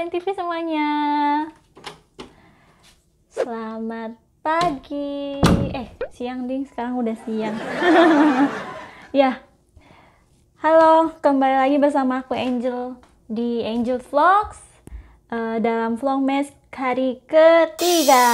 Kalian TV semuanya. Selamat pagi. Eh, siang ding. Sekarang udah siang. ya. Halo, kembali lagi bersama aku Angel di Angel Vlogs uh, dalam Vlogmas hari ketiga.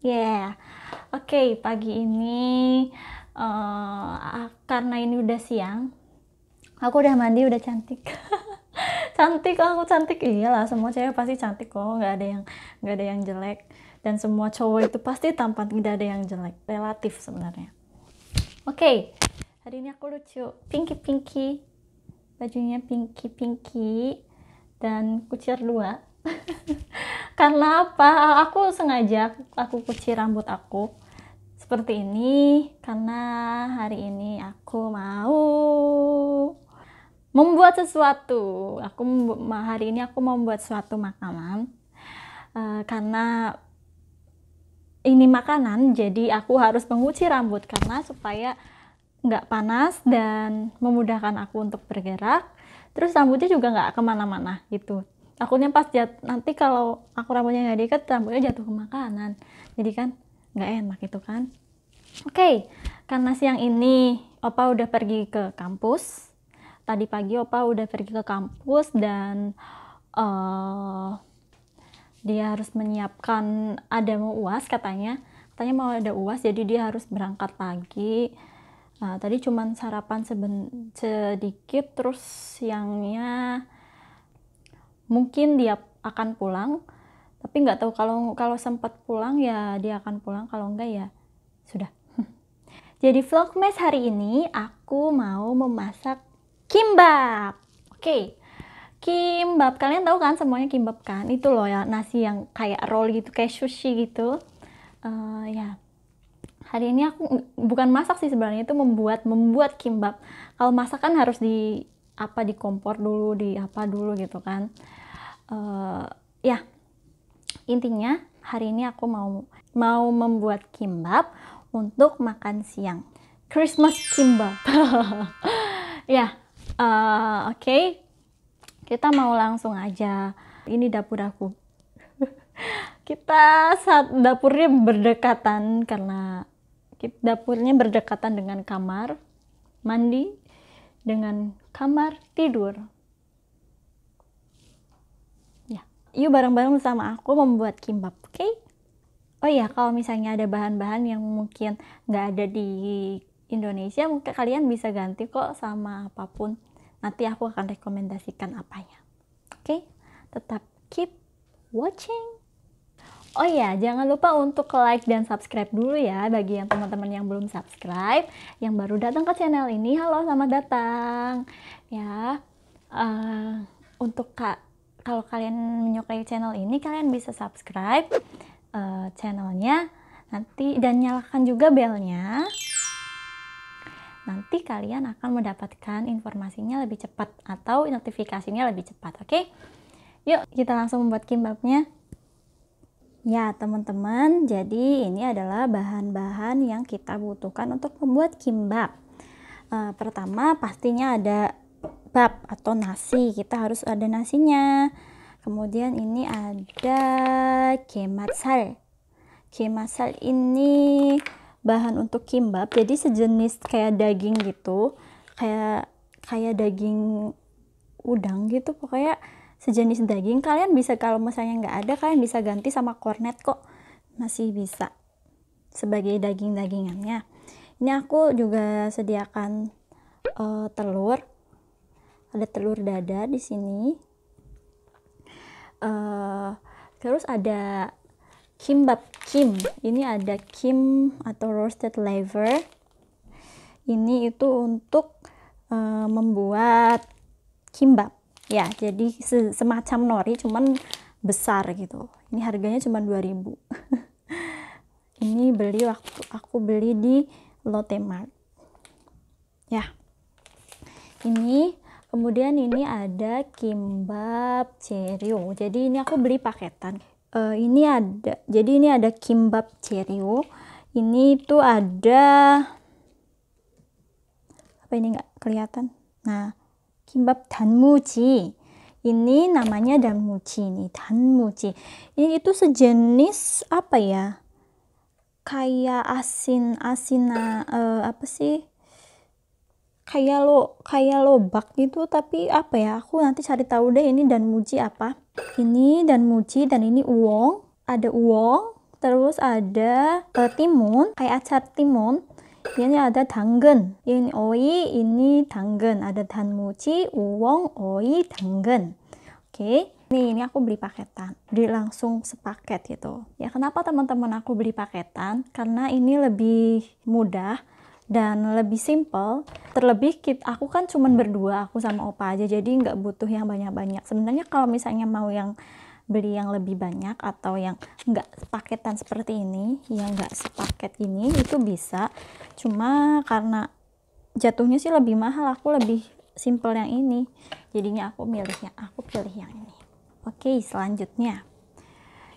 Yeah. Oke, okay, pagi ini uh, karena ini udah siang, aku udah mandi, udah cantik. cantik aku cantik. Iyalah semua cewek pasti cantik kok. Nggak ada yang nggak ada yang jelek. Dan semua cowok itu pasti tampan. Tidak ada yang jelek. Relatif sebenarnya. Oke okay, hari ini aku lucu. Pinky pinky. Bajunya pinky pinky. Dan kucir dua. Karena apa? Aku sengaja aku kucir rambut aku seperti ini. Karena hari ini aku mau membuat sesuatu. Aku hari ini aku membuat suatu makanan uh, karena ini makanan, jadi aku harus menguci rambut karena supaya nggak panas dan memudahkan aku untuk bergerak. Terus rambutnya juga nggak ke mana-mana gitu. Takutnya pas jat nanti kalau aku rambutnya nggak diikat, rambutnya jatuh ke makanan. Jadi kan nggak enak itu kan. Oke, okay, karena siang ini Opa udah pergi ke kampus, tadi pagi opa udah pergi ke kampus dan uh, dia harus menyiapkan ada mau uas katanya. Katanya mau ada uas jadi dia harus berangkat pagi. Uh, tadi cuman sarapan seben, sedikit terus siangnya mungkin dia akan pulang. Tapi nggak tahu kalau kalau sempat pulang ya dia akan pulang kalau enggak ya sudah. Jadi vlogmas hari ini aku mau memasak kimbab. Oke. Okay. Kimbab, kalian tahu kan semuanya kimbab kan? Itu loh ya nasi yang kayak roll gitu, kayak sushi gitu. Uh, ya. Hari ini aku bukan masak sih sebenarnya itu membuat membuat kimbab. Kalau masak kan harus di apa di kompor dulu, di apa dulu gitu kan. Uh, ya. Intinya hari ini aku mau mau membuat kimbab untuk makan siang. Christmas kimbab. ya, uh, oke. Okay. kita mau langsung aja. Ini dapur aku. Kita saat dapurnya berdekatan karena dapurnya berdekatan dengan kamar mandi dengan kamar tidur. Ya. Yuk bareng-bareng sama aku membuat kimbab oke? Okay? oh iya kalau misalnya ada bahan-bahan yang mungkin nggak ada di Indonesia mungkin kalian bisa ganti kok sama apa pun Nanti aku akan rekomendasikan apanya. Oke, okay? tetap keep watching. Oh ya, jangan lupa untuk like dan subscribe dulu ya bagi yang teman-teman yang belum subscribe, yang baru datang ke channel ini. Halo, selamat datang. Ya, uh, untuk kak kalau kalian menyukai channel ini, kalian bisa subscribe uh, channelnya nanti dan nyalakan juga belnya nanti kalian akan mendapatkan informasinya lebih cepat atau notifikasinya lebih cepat oke? Okay? yuk kita langsung membuat kimbabnya ya teman-teman jadi ini adalah bahan-bahan yang kita butuhkan untuk membuat kimbab uh, pertama pastinya ada bab atau nasi. Kita harus ada nasinya. Kemudian ini ada kematsal kematsal ini bahan untuk kimbab jadi sejenis kayak daging gitu kayak kayak daging udang gitu pokoknya sejenis daging. Kalian bisa kalau misalnya nggak ada kalian bisa ganti sama kornet kok. Masih bisa sebagai daging-dagingannya. Ini aku juga sediakan uh, telur. Ada telur dada di sini. Uh, terus ada kimbap kim. Ini ada kim atau roasted liver. Ini itu untuk uh, membuat kimbap. Ya jadi se semacam nori cuman besar gitu. Ini harganya cuma 2000 ini beli waktu aku beli di Lotte Mart. Ya. Ini kemudian ini ada kimbap cerio jadi ini aku beli paketan uh, ini ada jadi ini ada kimbap cerio ini tuh ada apa ini nggak kelihatan? Nah kimbap danmuji. Ini namanya danmuji nih danmuji. Ini itu sejenis apa ya? Kayak asin asina uh, apa sih kayak lo kayak lobak gitu tapi apa ya aku nanti cari tahu deh ini dan muji apa ini dan muji dan ini uwong ada uwong terus ada uh, timun kayak acar timun ini ada 당근 ini oi ini 당근 ada 단무지 uwong oi 당근 oke okay. nih ini aku beli paketan beli langsung sepaket gitu ya kenapa teman-teman aku beli paketan karena ini lebih mudah dan lebih simple terlebih kita, aku kan cuman berdua aku sama opa aja jadi nggak butuh yang banyak-banyak. Sebenarnya kalau misalnya mau yang beli yang lebih banyak atau yang enggak paketan seperti ini yang enggak sepaket ini itu bisa. Cuma karena jatuhnya sih lebih mahal aku lebih simple yang ini. Jadinya aku milihnya aku pilih yang ini. Oke selanjutnya.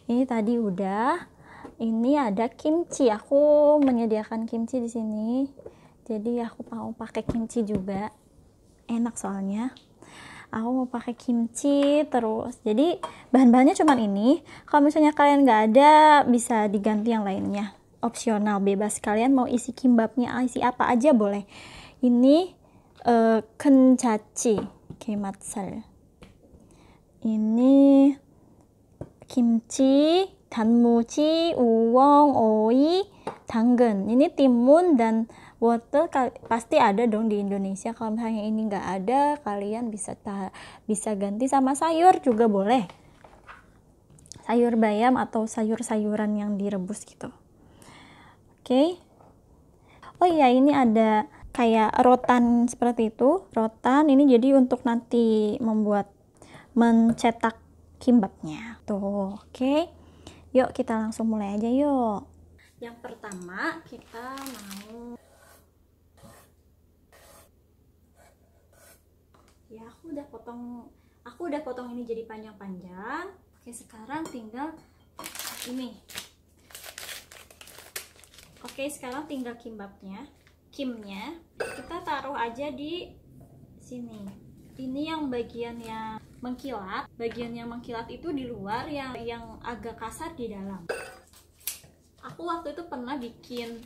Ini tadi udah ini ada kimchi. Aku menyediakan kimchi di sini. Jadi aku mau pakai kimchi juga. Enak soalnya. Aku mau pakai kimchi terus. Jadi bahan-bahannya cuma ini. Kalau misalnya kalian nggak ada bisa diganti yang lainnya. Opsional bebas. Kalian mau isi kimbapnya isi apa aja boleh. Ini uh, kenjachi kematsal ini kimchi danmuji uwong oi 당근. Ini timun dan wortel pasti ada dong di Indonesia. Kalau misalnya ini nggak ada kalian bisa bisa ganti sama sayur juga boleh. Sayur bayam atau sayur-sayuran yang direbus gitu. Oke. Okay. oh iya ini ada kayak rotan seperti itu. Rotan ini jadi untuk nanti membuat mencetak kimbapnya. Tuh oke. okay. Yuk kita langsung mulai aja yuk. Yang pertama kita mau ya aku udah potong aku udah potong ini jadi panjang-panjang. Oke sekarang tinggal ini. Oke sekarang tinggal kimbapnya. Kimnya kita taruh aja di sini. Ini yang bagian yang mengkilat bagian yang mengkilat itu di luar yang yang agak kasar di dalam. Aku waktu itu pernah bikin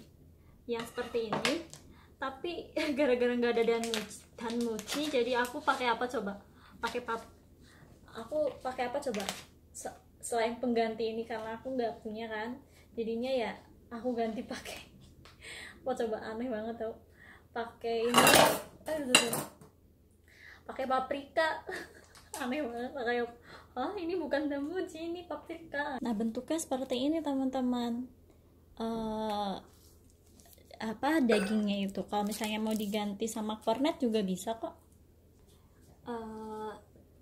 yang seperti ini tapi gara-gara nggak ada dan dan muci jadi aku pakai apa coba? Pakai pap aku pakai apa coba? Selain pengganti ini karena aku nggak punya kan jadinya ya aku ganti pakai. Apa coba aneh banget tau. Pakai ini pakai paprika aneh banget pakai ah ini bukan damuji ini paprika nah bentuknya seperti ini teman-teman. Uh, apa dagingnya itu. Kalau misalnya mau diganti sama kornet juga bisa kok. Uh,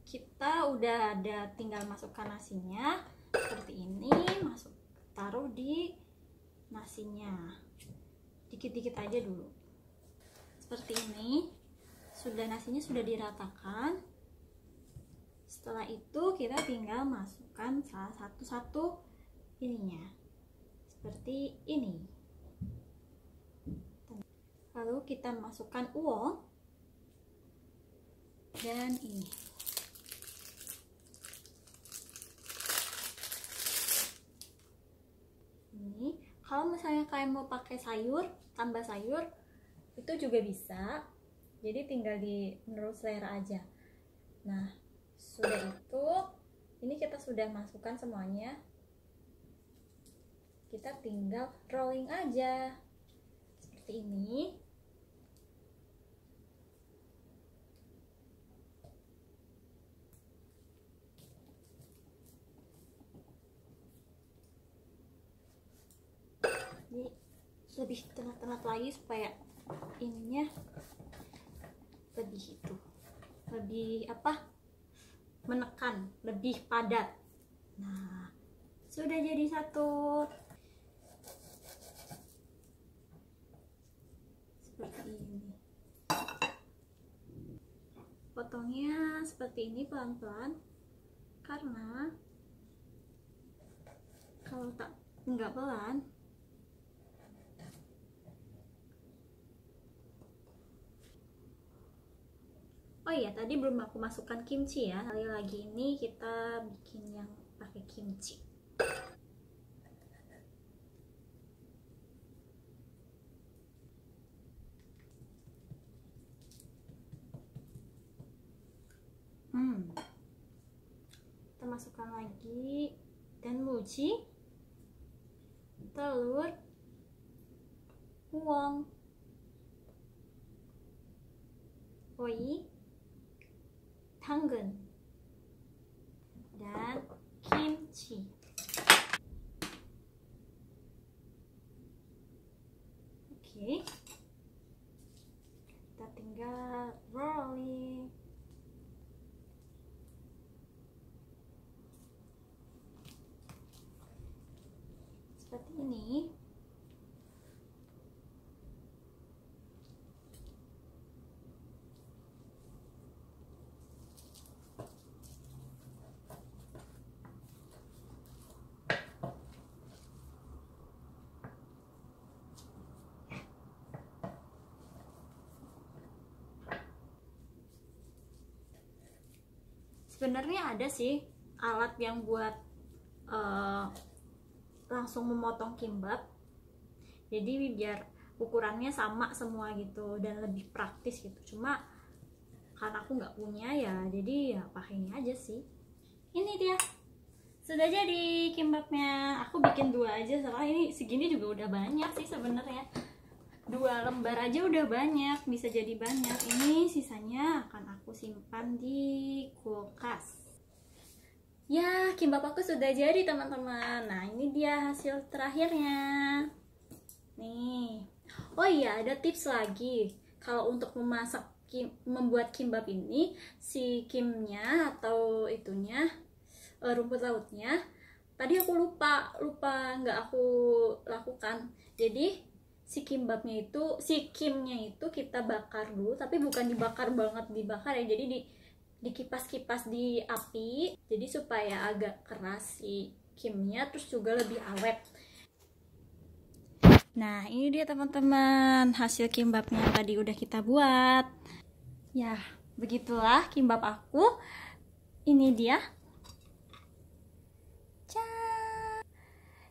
kita udah ada tinggal masukkan nasinya. Seperti ini masuk taruh di nasinya. Dikit-dikit aja dulu. Seperti ini. Sudah nasinya sudah diratakan setelah itu kita tinggal masukkan salah satu-satu ininya. Seperti ini. Lalu kita masukkan uang dan ini. Ini. Kalau misalnya kalian mau pakai sayur tambah sayur itu juga bisa. Jadi tinggal di menurut selera aja. Nah sudah itu ini kita sudah masukkan semuanya. Kita tinggal rolling aja. Seperti ini. Lebih tenat-tenat lagi supaya ininya lebih itu lebih apa menekan lebih padat. Nah sudah jadi satu. Seperti ini. Potongnya seperti ini pelan-pelan karena kalau tak nggak pelan iya tadi belum aku masukkan kimchi ya. Kali lagi ini kita bikin yang pakai kimchi. Hmm. Kita masukkan lagi. Dan muji telur uang. Oi 당근 dan kimchi oke kita tinggal rolling. seperti ini sebenarnya ada sih alat yang buat uh, langsung memotong kimbab jadi biar ukurannya sama semua gitu dan lebih praktis gitu. Cuma karena aku nggak punya ya jadi ya pakai ini aja sih. Ini dia. Sudah jadi kimbabnya aku bikin dua aja. Soalnya ini segini juga udah banyak sih sebenarnya dua lembar aja udah banyak bisa jadi banyak. Ini sisanya akan aku simpan di kulkas. Ya kimbap aku sudah jadi teman-teman. Nah ini dia hasil terakhirnya. Nih. Oh iya ada tips lagi. Kalau untuk memasak kim, membuat kimbap ini si kimnya atau itunya eh, rumput lautnya tadi aku lupa lupa nggak aku lakukan. Jadi si kimbapnya itu si kimnya itu kita bakar dulu tapi bukan dibakar banget dibakar ya. Jadi di dikipas-kipas di api jadi supaya agak keras si kimnya terus juga lebih awet. Nah ini dia teman-teman hasil kimbapnya tadi udah kita buat. Ya begitulah kimbap aku. Ini dia.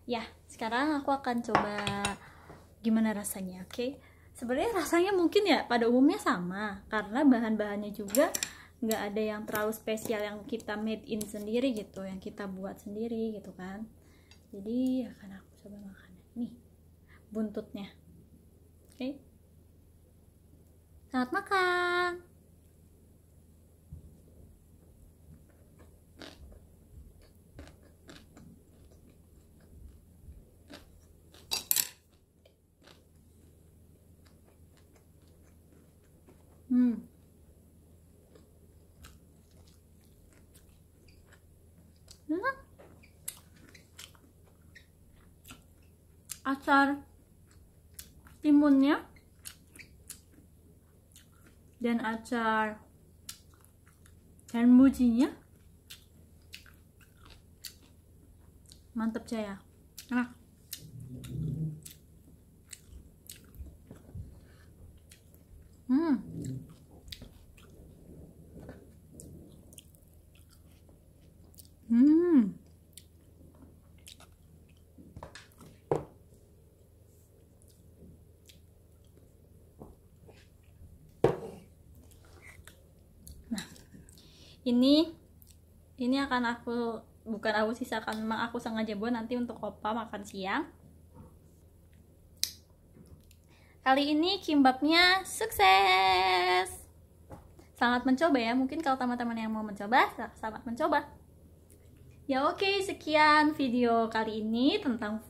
Ya sekarang aku akan coba gimana rasanya oke okay? sebenarnya rasanya mungkin ya pada umumnya sama karena bahan-bahannya juga nggak ada yang terlalu spesial yang kita made in sendiri gitu yang kita buat sendiri gitu kan jadi akan aku coba makan nih buntutnya oke okay? selamat makan Hmm. Hmm. Acar timunnya dan acar dan mujinya mantap saya enak. Hmm. Nah, ini ini akan aku bukan aku sisakan memang aku sengaja buat nanti untuk opa makan siang Kali ini kimbapnya sukses. Selamat mencoba ya. Mungkin kalau teman-teman yang mau mencoba, selamat mencoba. Ya oke, okay, sekian video kali ini tentang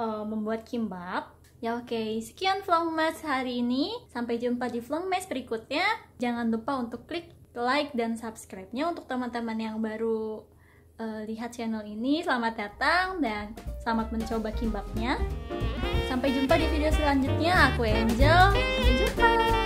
uh, membuat kimbap. Ya oke, okay, sekian vlogmas hari ini. Sampai jumpa di vlogmas berikutnya. Jangan lupa untuk klik like dan subscribe-nya untuk teman-teman yang baru uh, lihat channel ini. Selamat datang dan selamat mencoba kimbapnya. Sampai jumpa di video selanjutnya. Aku Angel. Sampai jumpa.